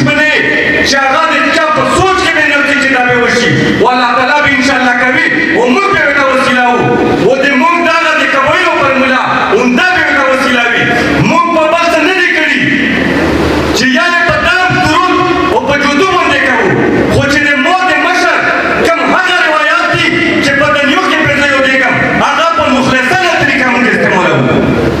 دشمنه چې هغه د چا په سوچ کې نه نرتي چې دا به وشي والله تعالی به ان شاء الله کوي او موږ به ته وسیله وو او د موږ دا د کبویو پر مولا اون دا به ته وسیله وي موږ په بس نه دي کړی چې یا په دام درود او په جودو باندې کوو خو چې د مور د مشر کم هغه روایت دي چې په دنیو کې پر ځای ودیږم هغه په مخلصانه طریقه موږ استعمالوو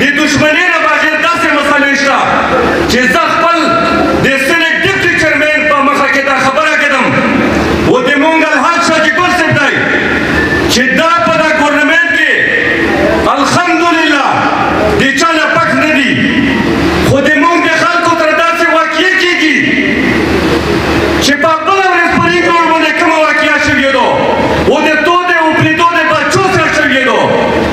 د دشمنی نه بغیر داسې مسلې شته چې زه خپل د سنټ ډپټي چیرمن په مخه کې دا خبره کړم و د مونږ الحاج شاه جي ګل صاحب دی چې دا په دا ګورنمنت کې الحمدلله د چا نه پک نه دي خو د مونږ د خلکو تر داسې واقعي کېږي چې په بله ورځ په دې کور باندې کومه واقعه شوې ده و د تو د اوپریدو د بچو سره شوې ده